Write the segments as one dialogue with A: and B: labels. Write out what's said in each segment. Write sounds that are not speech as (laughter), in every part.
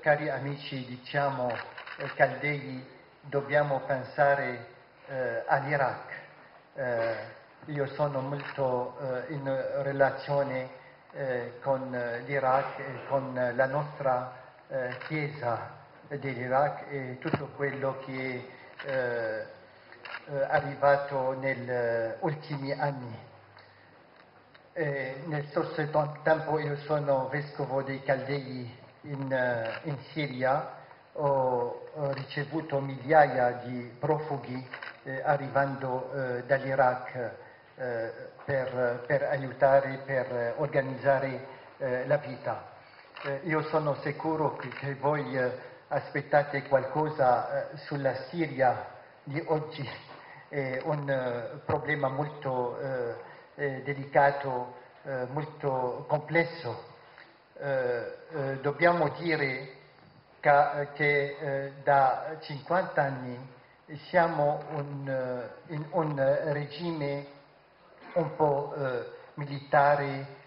A: cari amici, diciamo eh, caldei, dobbiamo pensare eh, all'Iraq. Eh, io sono molto in relazione con l'Iraq e con la nostra Chiesa dell'Iraq e tutto quello che è arrivato negli ultimi anni. Eh, nel stesso tempo io sono vescovo dei Caldei in, in Siria, ho, ho, ricevuto migliaia di profughi eh, arrivando eh, dall'Iraq eh, per, per, aiutare, per organizzare eh, la vita. Eh, io sono sicuro che, che voi aspettate qualcosa sulla Siria di oggi, (laughs) è un problema molto eh, delicato, eh, molto complesso. Eh, eh dobbiamo dire che, eh, da 50 anni siamo un, eh, in un regime un po' militare,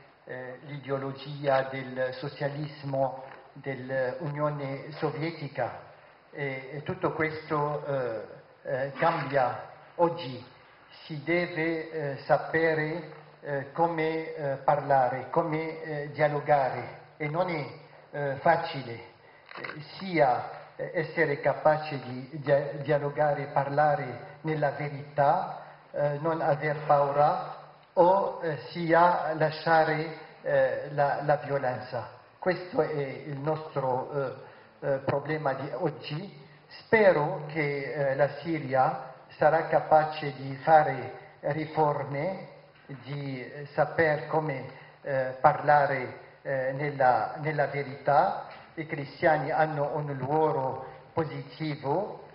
A: l'ideologia del socialismo dell'Unione Sovietica. E, e tutto questo cambia oggi. Si deve eh, sapere eh, come eh, parlare, come eh, dialogare e non è eh, facile eh, sia essere capaci di dia- dialogare, parlare nella verità, non aver paura o sia lasciare la, la, violenza. Questo è il nostro problema di oggi. Spero che la Siria sarà capace di fare riforme, di saper come eh, parlare eh, nella, nella, verità, i cristiani hanno un ruolo positivo,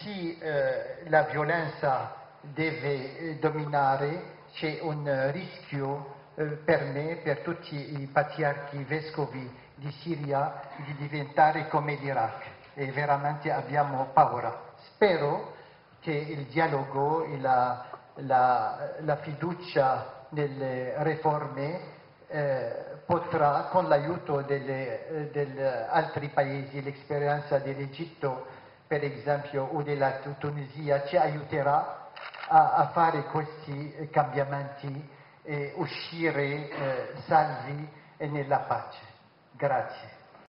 A: sì eh, la violenza deve eh, dominare, c'è un rischio eh, per me, per tutti i patriarchi vescovi di Siria, di diventare come l'Iraq. E veramente abbiamo paura. Spero che il dialogo e la, la, la fiducia nelle riforme eh, potrà, con l'aiuto degli altri paesi, l'esperienza dell'Egitto per esempio o della Tunisia, ci aiuterà a, a fare questi cambiamenti e uscire eh, salvi e nella pace. Grazie.